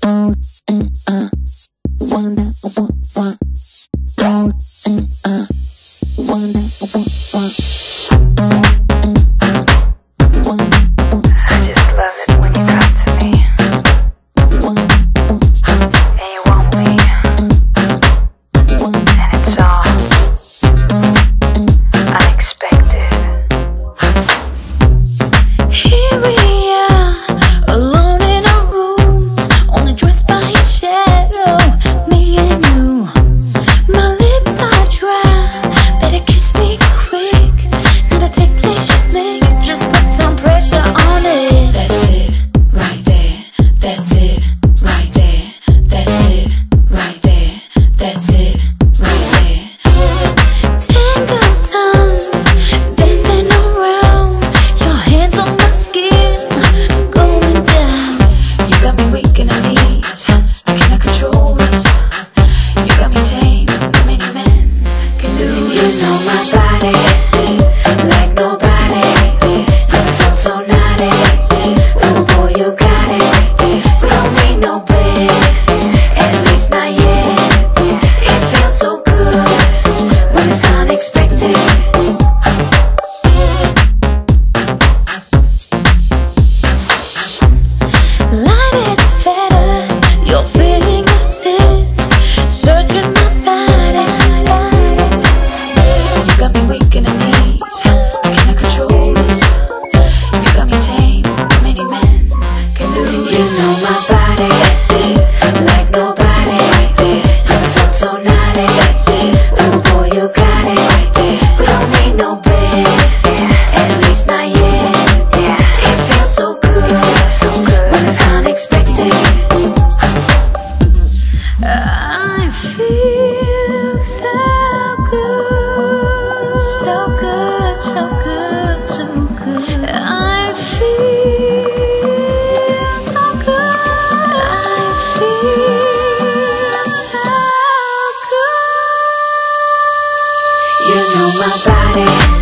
Dog and want, want. Dog and I. so good, so good, so good. I feel so good. I feel so good. You know my body.